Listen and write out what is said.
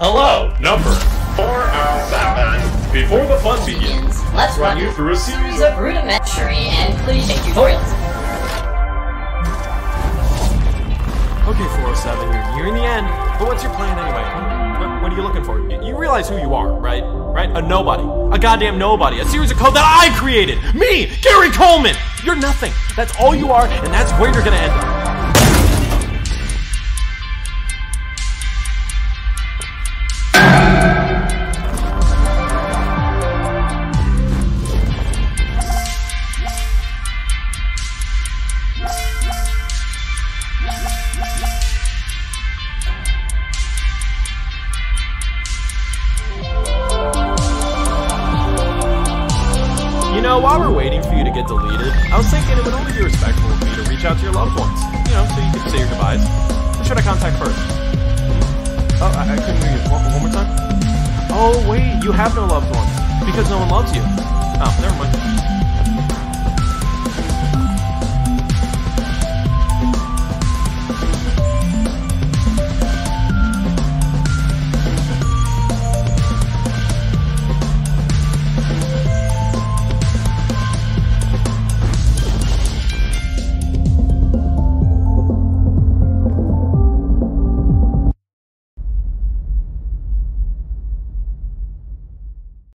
Hello, number 407. Before the fun begins, Let's run run you through a series series of rudimentary and cliche tutorials. Oh. Okay, 407, you're nearing the end. But what's your plan anyway? What, what are you looking for? You, you realize who you are, right? Right? A nobody. A goddamn nobody. A series of code that I created! Me! Gary Coleman! You're nothing. That's all you are, and that's where you're gonna end up. Know, while we're waiting for you to get deleted, I was thinking it would only be respectful of me to reach out to your loved ones. You know, so you could say your goodbyes. Who should I contact first? Oh, I, I couldn't hear you. One, one more time? Oh, wait, you have no loved ones. Because no one loves you. Oh, never mind.